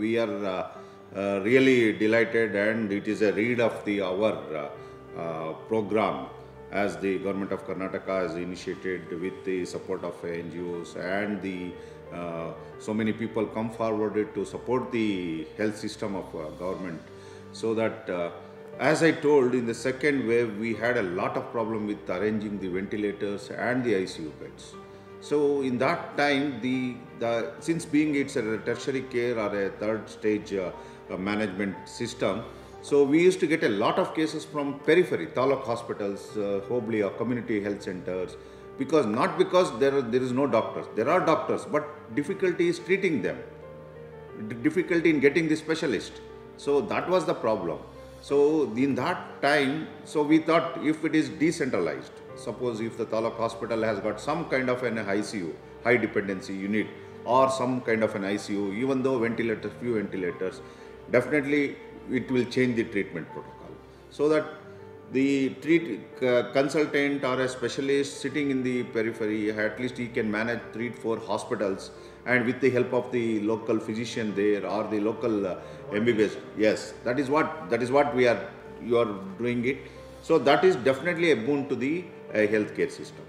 we are uh, uh, really delighted and it is a read of the our uh, program as the government of Karnataka has initiated with the support of NGOs and the uh, so many people come forward to support the health system of uh, government so that uh, as I told in the second wave we had a lot of problem with arranging the ventilators and the ICU beds. So in that time, the, the since being it's a tertiary care or a third stage uh, uh, management system, so we used to get a lot of cases from periphery, taluk hospitals, uh, Hobli or community health centers, because not because there are, there is no doctors, there are doctors, but difficulty is treating them, D- difficulty in getting the specialist. So that was the problem. So in that time, so we thought if it is decentralized, suppose if the Taluk hospital has got some kind of an ICU, high dependency unit, or some kind of an ICU, even though ventilators, few ventilators, definitely it will change the treatment protocol. So that the treat uh, consultant or a specialist sitting in the periphery, at least he can manage three, four hospitals, and with the help of the local physician there or the local uh, MBBS, yes, that is what that is what we are you are doing it. So that is definitely a boon to the uh, healthcare system.